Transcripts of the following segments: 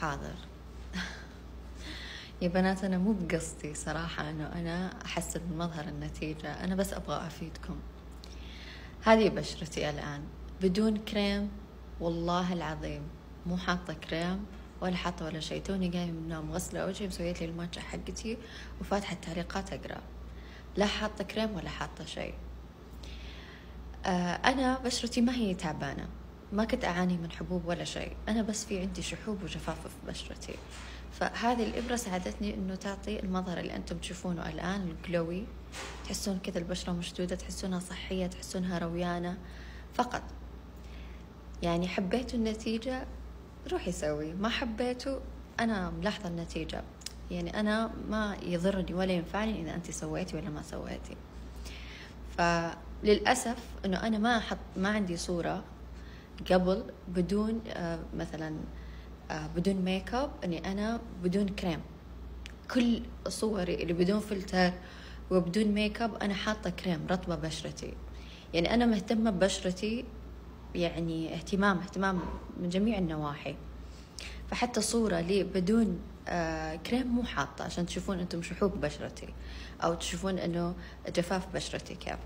حاضر. يا بنات أنا مو بقصدي صراحة أنه أنا أحسن من مظهر النتيجة. أنا بس أبغى أفيدكم. هذه بشرتي الآن. بدون كريم والله العظيم مو حاطة كريم ولا حاطة ولا شيء. توني قايمة من النوم غسلة وجهي مسويت لي الماتشا حقتي وفاتحة التعليقات أقرأ. لا حاطة كريم ولا حاطة شيء. آه أنا بشرتي ما هي تعبانة. ما كنت أعاني من حبوب ولا شيء. أنا بس في عندي شحوب وجفاف في بشرتي. فهذه الإبرة ساعدتني إنه تعطي المظهر اللي أنتم تشوفونه الآن ال glowy تحسون كذا البشرة مشدودة تحسونها صحية تحسونها رويانة. فقط. يعني حبيتوا النتيجة روحي سوي ما حبيتوا أنا ملاحظة النتيجة. يعني أنا ما يضرني ولا ينفعني إذا أنت سويتي ولا ما سويتي. فللأسف إنه أنا ما أحط ما عندي صورة قبل بدون آه مثلا آه بدون make up إني أنا بدون كريم. كل صوري اللي بدون فلتر وبدون make up أنا حاطة كريم رطبة بشرتي. يعني أنا مهتمة ببشرتي يعني اهتمام اهتمام من جميع النواحي. فحتى صورة لي بدون آه كريم مو حاطة عشان تشوفون أنتم شحوب بشرتي أو تشوفون إنه جفاف بشرتي كيف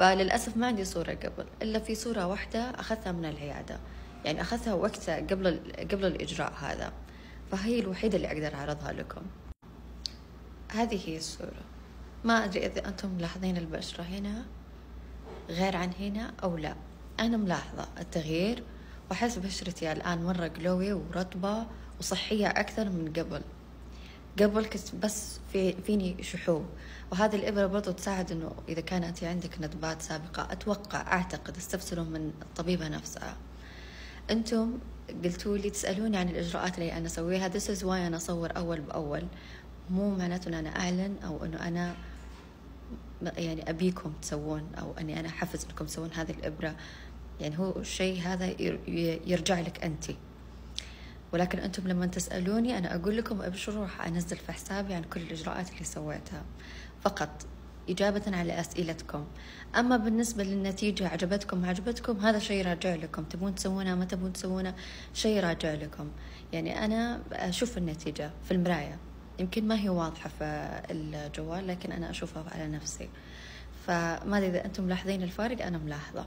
فللأسف ما عندي صورة قبل إلا في صورة واحدة أخذتها من العيادة. يعني أخذتها وقتها قبل قبل الإجراء هذا. فهي الوحيدة اللي أقدر أعرضها لكم. هذه هي الصورة. ما أدري إذا أنتم ملاحظين البشرة هنا غير عن هنا أو لا. أنا ملاحظة التغيير وأحس بشرتي الآن مرة جلوي ورطبة وصحية أكثر من قبل. قبل كنت بس في فيني شحوب وهذه الإبرة برضو تساعد إنه إذا كان أنت عندك ندبات سابقة أتوقع أعتقد استفسروا من الطبيبة نفسها. أنتم قلتوا لي تسألوني عن الإجراءات اللي أنا أسويها. This is why أنا أصور أول بأول. مو معناته أن أنا أعلن أو أنه أنا يعني أبيكم تسوون أو أني أنا أحفز أنكم تسوون هذه الإبرة. يعني هو الشيء هذا يرجع لك أنتِ. ولكن أنتم لما تسألوني أنا أقول لكم أبشروا راح أنزل في حسابي عن كل الإجراءات اللي سويتها. فقط إجابة على أسئلتكم. أما بالنسبة للنتيجة عجبتكم؟ ما عجبتكم. هذا شيء راجع لكم. تبون تسوونها ما تبون تسوونها شيء راجع لكم. يعني أنا أشوف النتيجة في المراية. يمكن ما هي واضحة في الجوال لكن أنا أشوفها على نفسي. فما أدري إذا أنتم ملاحظين الفارق أنا ملاحظة.